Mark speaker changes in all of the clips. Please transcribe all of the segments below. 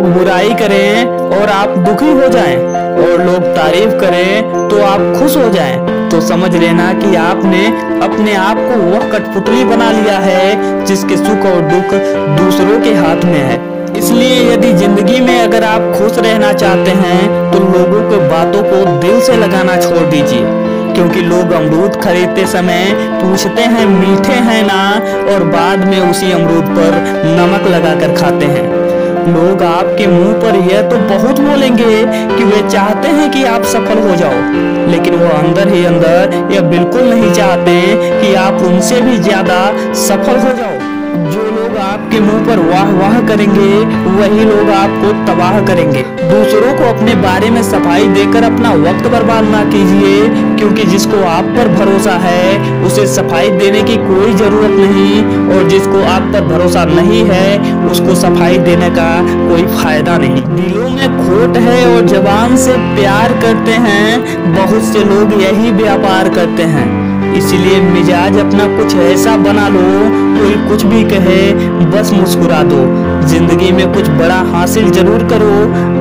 Speaker 1: लोग बुराई करें और आप दुखी हो जाएँ, और लोग तारीफ़ करें तो आप खुश हो जाएँ। तो समझ लेना कि आपने अपने आप को वह कठपुतली बना लिया है, जिसके सुख और दुख दूसरों के हाथ में है। इसलिए यदि ज़िंदगी में अगर आप खुश रहना चाहते हैं तो लोगों के बातों को दिल से लगाना छोड़ दीजिए, क्योंकि लोग अमरूद खरीदते समय पूछते हैं, मीठे हैं ना, और बाद में उसी अमरूद पर नमक लगाकर खाते हैं। लोग आपके मुँह पर यह तो बहुत बोलेंगे कि वे चाहते हैं कि आप सफल हो जाओ। लेकिन वो अंदर ही अंदर यह बिल्कुल नहीं चाहते कि आप उनसे भी ज़्यादा सफल हो जाओ। जो लोग आपके मुँह पर वाह वाह करेंगे, वही लोग आपको तबाह करेंगे। दूसरों को अपने बारे में सफ़ाई देकर अपना वक्त बर्बाद ना कीजिए, क्योंकि जिसको आप पर भरोसा है, उसे सफ़ाई देने की कोई ज़रूरत नहीं, और जिसको आप पर भरोसा नहीं है, उसको सफ़ाई देने का कोई फ़ायदा नहीं। दिलों में खोट है और जवान से प्यार करते हैं, बहुत से लोग यही व्यापार करते हैं। इसलिए मिजाज अपना कुछ ऐसा बना लो, कोई कुछ भी कहे, बस मुस्कुरा दो। ज़िंदगी में कुछ बड़ा हासिल ज़रूर करो।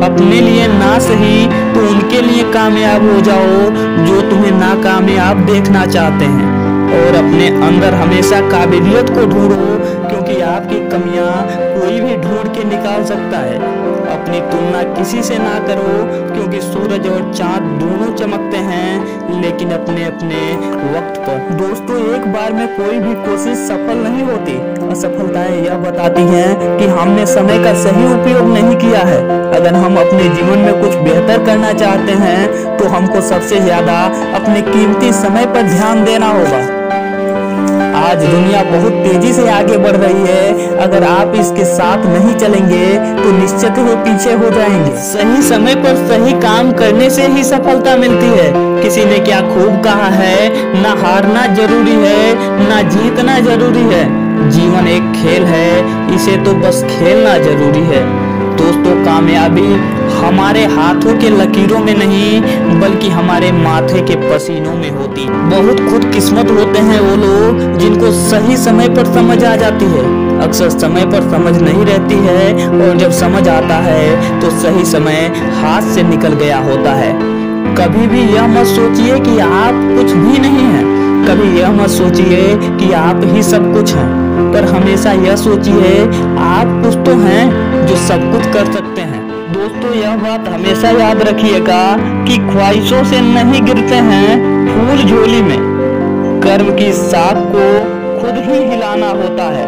Speaker 1: अपने लिए ना सही तो उनके लिए कामयाब हो जाओ, जो तुम्हें नाकामयाब देखना चाहते हैं। और अपने अंदर हमेशा काबिलियत को ढूंढो, क्योंकि आपकी कमियाँ कोई भी ढूंढ के निकाल सकता है। अपनी तुलना किसी से ना करो, क्योंकि सूरज और चाँद दोनों चमकते हैं। लेकिन अपने अपने वक्त पर। दोस्तों, एक बार में कोई भी कोशिश सफल नहीं होती। असफलताएँ यह बताती हैं कि हमने समय का सही उपयोग नहीं किया है। अगर हम अपने जीवन में कुछ बेहतर करना चाहते हैं तो हमको सबसे ज़्यादा अपने कीमती समय पर ध्यान देना होगा। आज दुनिया बहुत तेज़ी से आगे बढ़ रही है। अगर आप इसके साथ नहीं चलेंगे तो निश्चित ही पीछे हो जाएँगे। सही समय पर सही काम करने से ही सफलता मिलती है। किसी ने क्या खूब कहा है, ना हारना ज़रूरी है, ना जीतना ज़रूरी है। जीवन एक खेल है, इसे तो बस खेलना ज़रूरी है। दोस्तों, कामयाबी हमारे हाथों के लकीरों में नहीं, बल्कि हमारे माथे के पसीनों में होती। बहुत खुद किस्मत होते हैं वो लोग, जिनको सही समय पर समझ आ जाती है। अक्सर समय पर समझ नहीं रहती है, और जब समझ आता है तो सही समय हाथ से निकल गया होता है। कभी भी यह मत सोचिए कि आप कुछ भी नहीं हैं। कभी यह मत सोचिए कि आप ही सब कुछ हैं। पर हमेशा यह सोचिए, आप कुछ तो हैं जो सब कुछ कर सकते हैं। दोस्तों, यह बात हमेशा याद रखिएगा कि ख्वाहिशों से नहीं गिरते हैं फूल झोली में। कर्म की साख को खुद ही हिलाना होता है।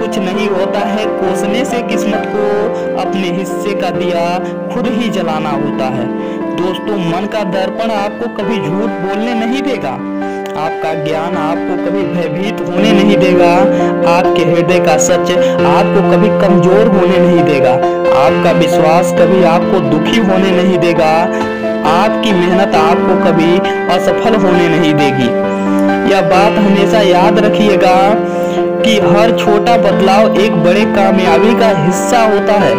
Speaker 1: कुछ नहीं होता है, कोसने से किस्मत को अपने हिस्से का दिया खुद ही जलाना होता है। दोस्तों, मन का दर्पण आपको कभी झूठ बोलने नहीं देगा। आपका ज्ञान आपको कभी भयभीत होने नहीं देगा। आपके हृदय का सच आपको कभी कमज़ोर होने नहीं देगा। आपका विश्वास कभी आपको दुखी होने नहीं देगा। आपकी मेहनत आपको कभी असफल होने नहीं देगी। यह बात हमेशा याद रखिएगा कि हर छोटा बदलाव एक बड़े कामयाबी का हिस्सा होता है।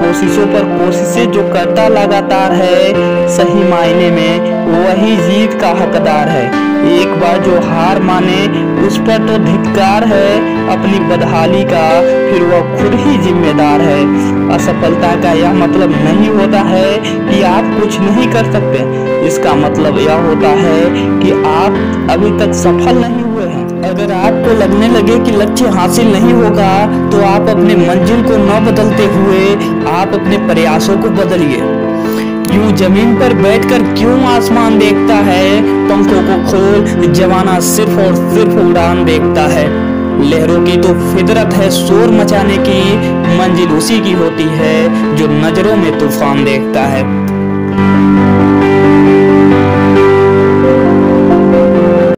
Speaker 1: कोशिशों पर कोशिशें जो करता लगातार है, सही मायने में वही जीत का हकदार है। एक बार जो हार माने, उस पर तो धिक्कार है अपनी बदहाली का, फिर वह खुद ही जिम्मेदार है। असफलता का यह मतलब नहीं होता है कि आप कुछ नहीं कर सकते। इसका मतलब यह होता है कि आप अभी तक सफल नहीं अगर आपको लगने लगे कि लक्ष्य हासिल नहीं होगा तो आप अपने मंजिल को न बदलते हुए आप अपने प्रयासों को बदलिए। यूँ ज़मीन पर बैठकर क्यों आसमान देखता है? पंखों को खोल जवाना सिर्फ़ और सिर्फ़ उड़ान देखता है। लहरों की तो फितरत है शोर मचाने की, मंजिल उसी की होती है जो नज़रों में तूफ़ान देखता है।